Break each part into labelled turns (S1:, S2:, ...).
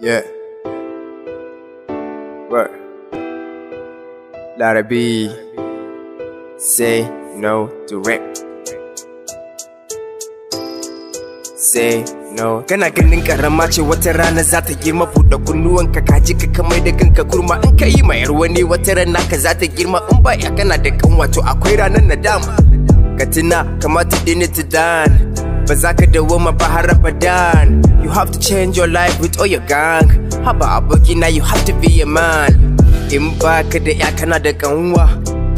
S1: Yeah. What? Larabi. Say no to rap. Say no. Kana ganin karama ce wata rana za ta girma buɗe kunnuwanka ka ji ka kamar da kanka kurma in ka yi mayar wani wata rana ka za ta girma in ba ya kana da kan wato akwai ranar nadama. Ka tuna kamata dini to dan. Ba za ka dawoma ba har abadan. You have to change your life with all your gang. Haba abokina you have to be a man. In ba ka da ya kana da kanwa.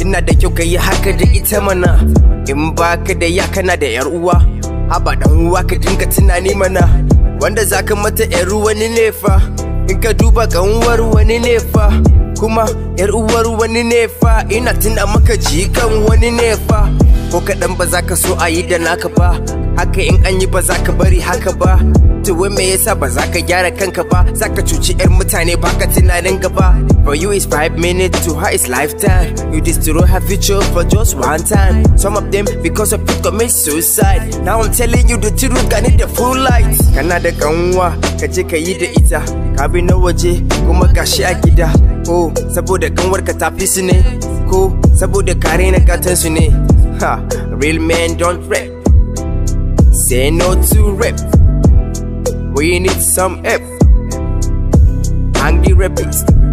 S1: Ina da kyau ka haka da ita mana. In ba ka da ya kana da yar uwa. Haba dan uwa ka dinga tunani mana. Wanda za ka mata yar wani ne fa. In ka duba kanwar wani ne fa. Kuma yar uwar wani ne fa. Ina tuna maka jikan wani ne fa. Ko kaɗan ba za ka so a yi da naka ba. Haka in an yi ba za ka bari haka ba. To wai me yasa ba za ka gyara kanka ba? Za ka cuci yar mutane ba ka tunanin gaba. For you is five minutes to her is lifetime. You destroy her future for just one time. Some of them because of it commit suicide. Now I'm telling you the truth gani da full light. Kana da kanwa ka je ka yi da ita. Ka bi na waje kuma gashi a gida. Ko saboda kanwar ka tafi su ne? Ko saboda kare na gatan su ne? Ha real men don't rap Say no to rap. We need some F. Angry rapists.